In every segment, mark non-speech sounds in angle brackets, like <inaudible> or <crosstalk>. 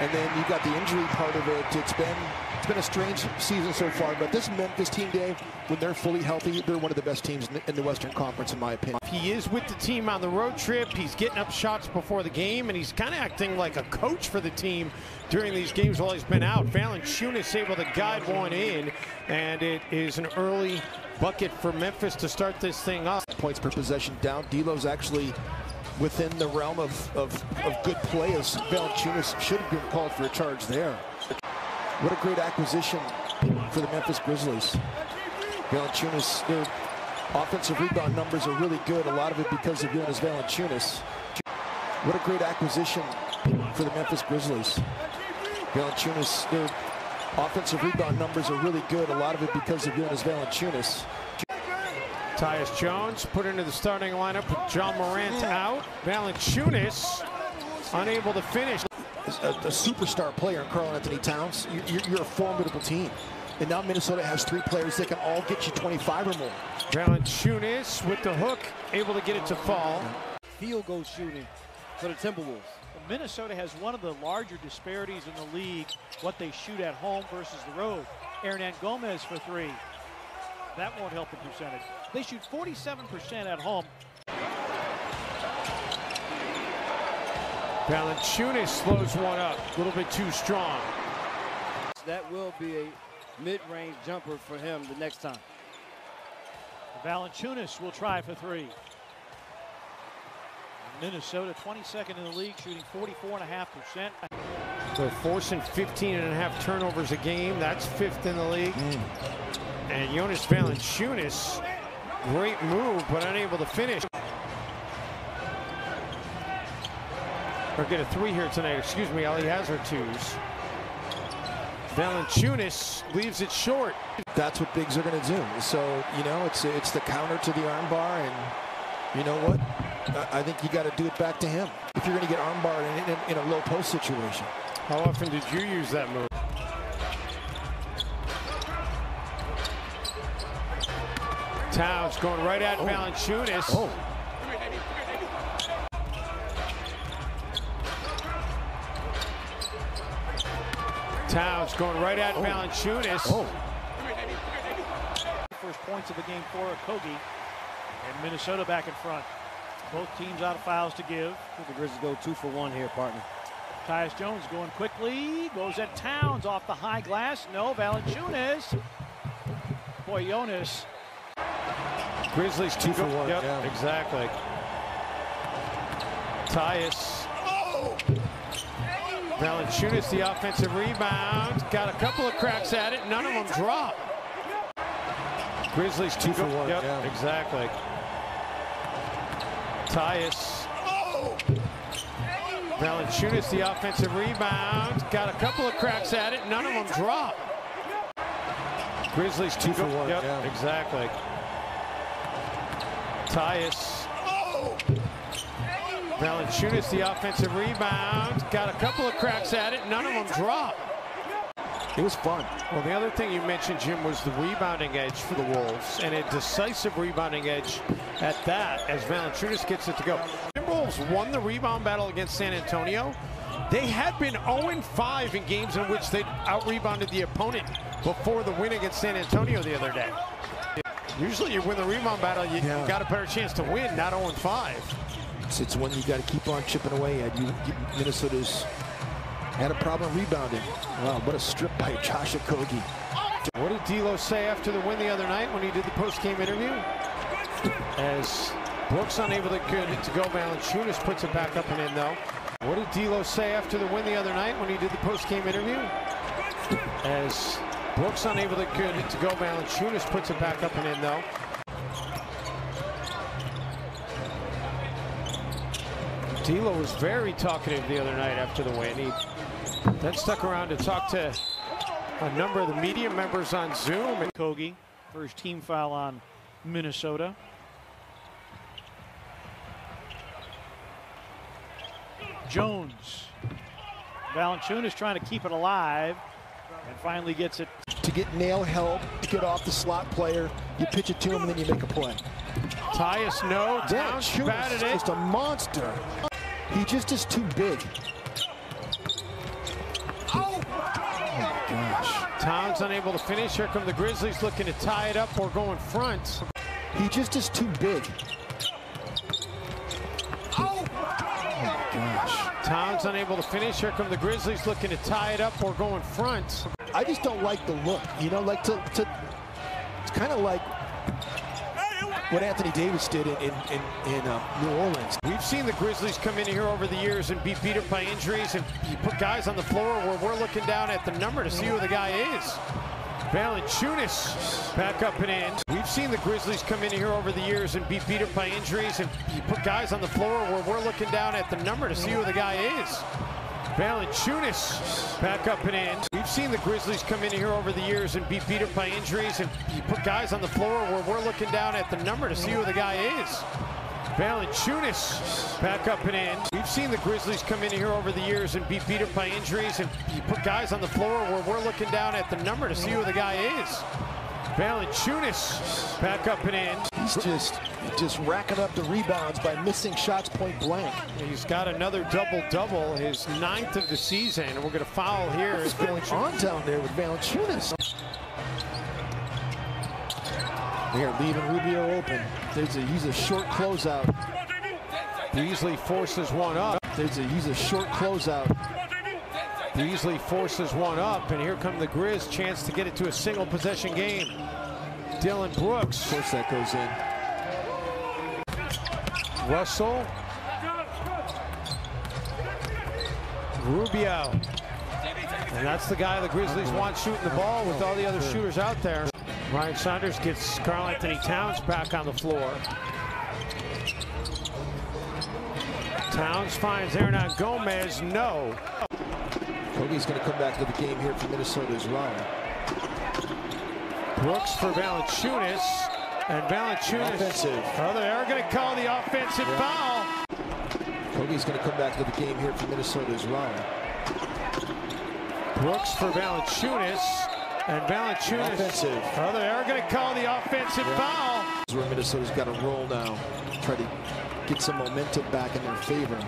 and then you've got the injury part of it. It's been it's been a strange season so far, but this Memphis team, Dave, when they're fully healthy, they're one of the best teams in the Western Conference, in my opinion. He is with the team on the road trip. He's getting up shots before the game, and he's kind of acting like a coach for the team during these games while he's been out. Valanciunas able to guide one in, and it is an early bucket for Memphis to start this thing up. Points per possession down. D'Lo's actually within the realm of, of, of good play as Valanciunas should have been called for a charge there. What a great acquisition for the Memphis Grizzlies. Valanciunas, their offensive rebound numbers are really good. A lot of it because of Jonas Valanciunas. What a great acquisition for the Memphis Grizzlies. Valanciunas, their offensive rebound numbers are really good. A lot of it because of Jonas Valanciunas. Tyus Jones put into the starting lineup with Ja Morant hmm. out. Valanciunas unable to finish. A, a superstar player in Karl-Anthony Towns. You're, you're, a formidable team. And now Minnesota has three players that can all get you 25 or more. Valanciunas with the hook, able to get it to fall. Field goal shooting for the Timberwolves. Minnesota has one of the larger disparities in the league, what they shoot at home versus the road. Hernangomez for three. That won't help the percentage. They shoot 47% at home. Valanciunas slows one up, a little bit too strong. That will be a mid-range jumper for him the next time. Valanciunas will try for three. Minnesota 22nd in the league, shooting 44.5%. They're forcing 15 and a half turnovers a game. That's fifth in the league. Mm. And Jonas Valanciunas, great move, but unable to finish. Or get a three here tonight. Excuse me, Ali has her twos. Valanciunas leaves it short. That's what bigs are going to do. So, you know, it's it's the counter to the armbar, and you know what? I think you got to do it back to him if you're going to get armbar in, in, in a low post situation. How often did you use that move? Towns going right at oh. Valanciunas. Oh. Towns going right at oh. Valanciunas. Oh. First points of the game for Kogi. And Minnesota back in front. Both teams out of fouls to give. The Grizzlies go two for one here, partner. Tyus Jones going quickly. Goes at Towns off the high glass. No, Valanciunas. Boy, Jonas. Grizzlies two for one. Yep, yeah. exactly. Tyus. Oh! Valanciunas, the offensive rebound. Got a couple of cracks at it. None of them drop. Grizzlies two for one. Yep, yeah. exactly. Tyus. Oh! Valanciunas, the offensive rebound. Got a couple of cracks at it. None of them drop. Grizzlies two for one. Yep, yeah. exactly. Tyus. Oh! Valanciunas, the offensive rebound. Got a couple of cracks at it. None of them drop. It was fun. Well, the other thing you mentioned, Jim, was the rebounding edge for the Wolves, and a decisive rebounding edge at that as Valanciunas gets it to go. Timberwolves won the rebound battle against San Antonio. They had been 0-5 in games in which they out-rebounded the opponent before the win against San Antonio the other day. Usually you win the rebound battle, you, yeah. got a better chance to win, not 0-5. It's, it's one you got to keep on chipping away at. You, you, Minnesota's had a problem rebounding. Wow, what a strip by <laughs> Josh Okogie. What did D'Lo say after the win the other night when he did the post-game interview? As Brooks unable to get it to go, Valanciunas puts it back up and in though. What did D'Lo say after the win the other night when he did the post-game interview? As Brooks unable to it to go, Valanciunas puts it back up and in though. D'Lo was very talkative the other night after the win. He then stuck around to talk to a number of the media members on Zoom. And Kogi, first team foul on Minnesota. Jones. Valanciunas trying to keep it alive finally gets it. To get nail help, to get off the slot player, you pitch it to him and then you make a play. Tyus, no. Towns batted it. Just a monster. He just is too big. Towns unable to finish. Here come the Grizzlies looking to tie it up or go in front. He just is too big. Oh, gosh. Towns unable to finish. Here come the Grizzlies looking to tie it up or go in front. I just don't like the look. You know, like to, to it's kind of like what Anthony Davis did in in, in, in uh, New Orleans. We've seen the Grizzlies come in here over the years and be beat up by injuries and you put guys on the floor where we're looking down at the number to see who the guy is. Valanciunas back up and in. We've seen the Grizzlies come in here over the years and be beat up by injuries and you put guys on the floor where we're looking down at the number to see who the guy is. Valanciunas back up and in. We've seen the Grizzlies come in here over the years and be beat up by injuries and put guys on the floor where we're looking down at the number to see who the guy is. Valanciunas back up and in. We've seen the Grizzlies come in here over the years and be beat up by injuries and put guys on the floor where we're looking down at the number to see who the guy is. Valanciunas back up and in. He's just just racking up the rebounds by missing shots point blank. He's got another double-double, his ninth of the season. And we're going to foul here. What's going on down there with Valanciunas? They're leaving Rubio open. There's a he's a short closeout. Beasley forces one up. There's a he's a short closeout. Beasley forces one up, and here come the Grizz. Chance to get it to a single possession game. Dillon Brooks. Of course that goes in. Russell. Rubio. And that's the guy the Grizzlies want shooting the ball with all the other shooters out there. Ryan Saunders gets Karl-Anthony Towns back on the floor. Towns finds Hernangomez. No. Kogi's going to come back to the game here for Minnesota as well. Brooks for Valanciunas. And Valanciunas. Offensive. Oh, they are going to call the offensive foul. Kogi's going to come back to the game here for Minnesota as well. Brooks for Valanciunas. And Valanciunas. Offensive. Oh, they are going to call the offensive foul. This is where Minnesota's got to roll now. Try to get some momentum back in their favor.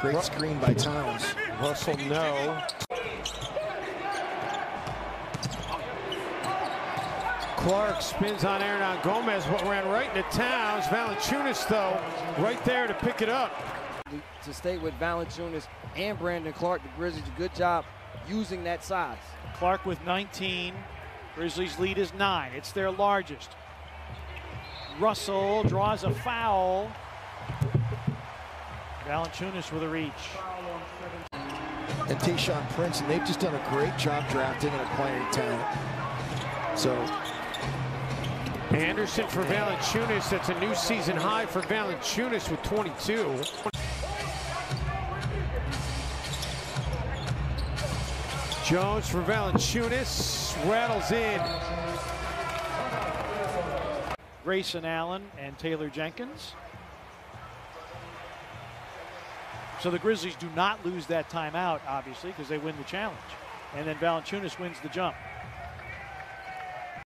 Great screen by Towns. Russell, no. Clarke spins on Hernangomez, but ran right into Towns. Valanciunas, though, right there to pick it up. To stay with Valanciunas and Brandon Clarke, the Grizzlies, a good job using that size. Clarke with 19. Grizzlies lead is nine. It's their largest. Russell draws a foul. Valanciunas with a reach. And Tayshaun Prince, and they've just done a great job drafting and acquiring talent. So Anderson for Valanciunas. That's a new season high for Valanciunas with 22. Jones for Valanciunas. Rattles in. Grayson Allen and Taylor Jenkins. So the Grizzlies do not lose that timeout, obviously, because they win the challenge. And then Valanciunas wins the jump.